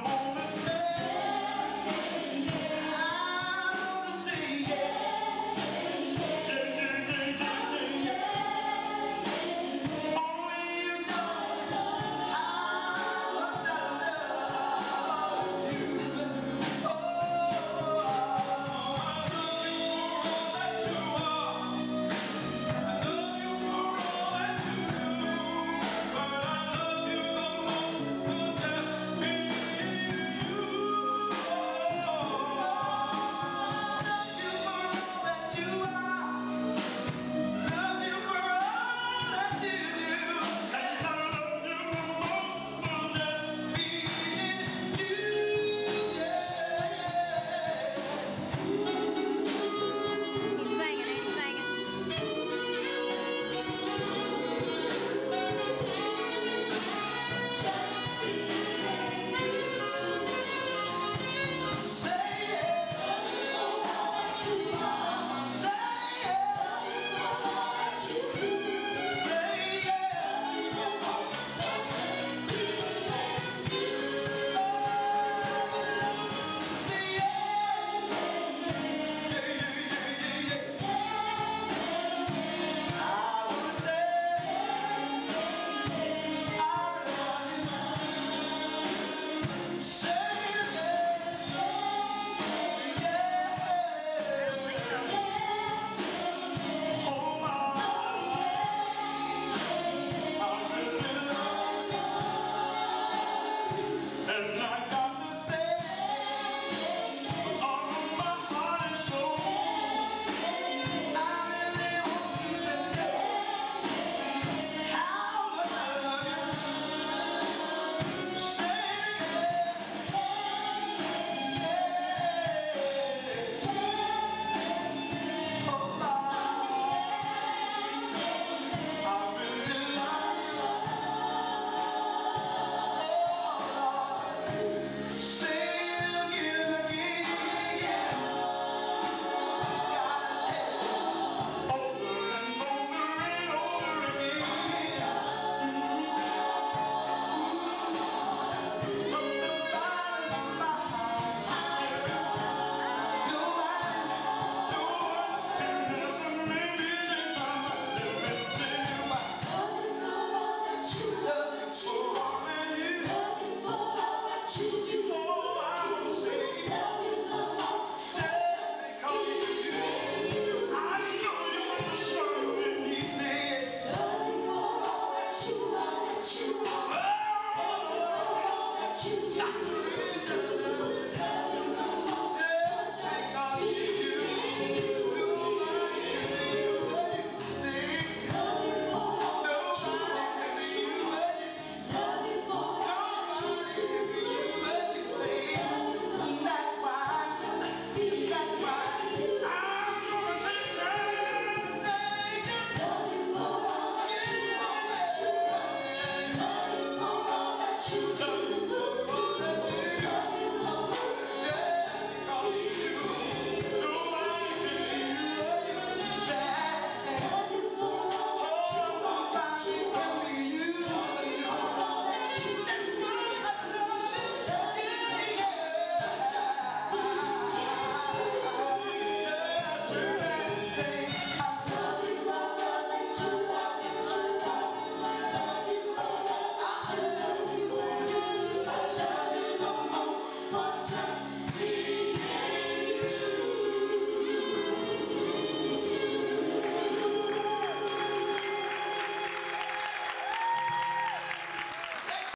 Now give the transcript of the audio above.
Oh. on.